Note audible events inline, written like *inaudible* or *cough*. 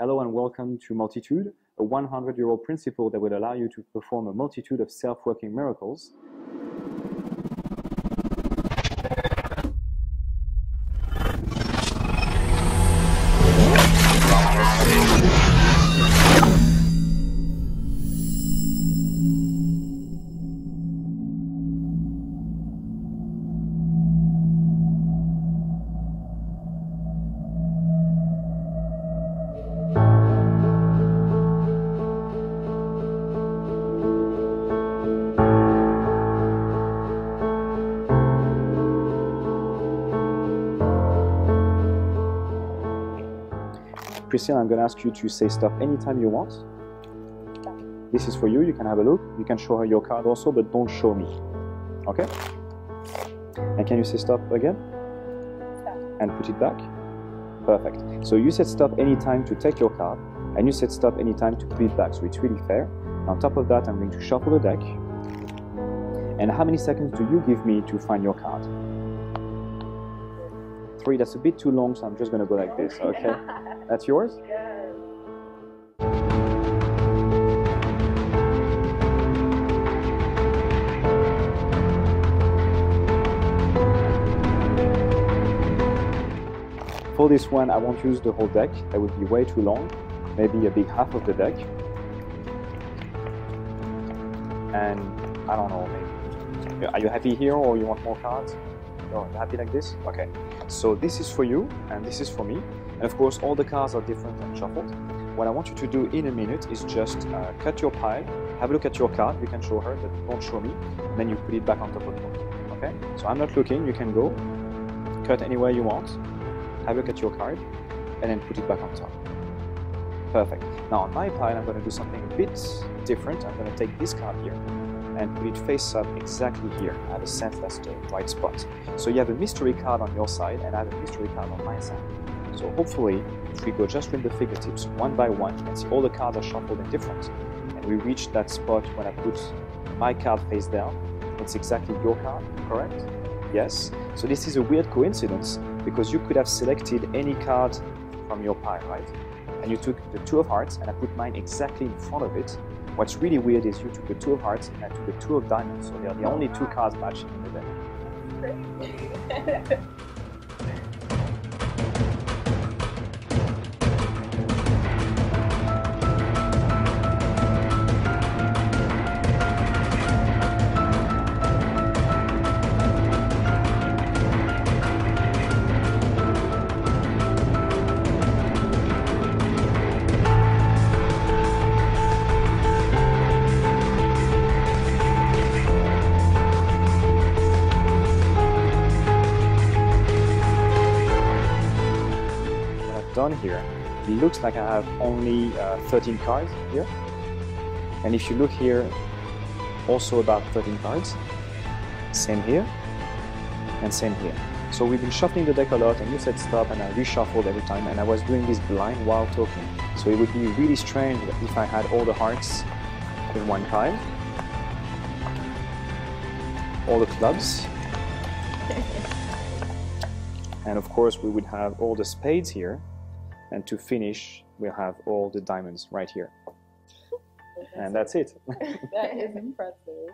Hello and welcome to Multitude, a 100 year old principle that will allow you to perform a multitude of self working miracles. Priscilla, I'm going to ask you to say stop anytime you want. This is for you. You can have a look. You can show her your card also, but don't show me. Okay? And can you say stop again? Stop. And put it back? Perfect. So you said stop anytime to take your card, and you said stop anytime to put it back. So it's really fair. On top of that, I'm going to shuffle the deck. And how many seconds do you give me to find your card? Three, that's a bit too long, so I'm just going to go like this, okay? *laughs* That's yours? Yes. For this one, I won't use the whole deck. That would be way too long. Maybe a big half of the deck. And I don't know, maybe. Are you happy here or you want more cards? No, you happy like this? Okay. So this is for you and this is for me. And of course, all the cards are different and shuffled. What I want you to do in a minute is just uh, cut your pile, have a look at your card. You can show her, but don't show me. And then you put it back on top of yours. Okay? So I'm not looking. You can go, cut anywhere you want, have a look at your card, and then put it back on top. Perfect. Now on my pile, I'm going to do something a bit different. I'm going to take this card here and put it face up exactly here. I have a sense the right spot. So you have a mystery card on your side, and I have a mystery card on my side. So hopefully, if we go just with the fingertips one by one, you can see all the cards are shuffled and different. And we reach that spot when I put my card face down. It's exactly your card, correct? Yes. So this is a weird coincidence because you could have selected any card from your pile, right? And you took the two of hearts and I put mine exactly in front of it. What's really weird is you took the two of hearts and I took the two of diamonds. So they are the only two cards matching in the deck. *laughs* done here, it looks like I have only uh, 13 cards here. And if you look here, also about 13 cards. Same here, and same here. So we've been shuffling the deck a lot, and you said stop, and I reshuffled every time, and I was doing this blind while talking. So it would be really strange if I had all the hearts in one pile, all the clubs, *laughs* and of course we would have all the spades here and to finish we'll have all the diamonds right here *laughs* and that's it that is *laughs* impressive.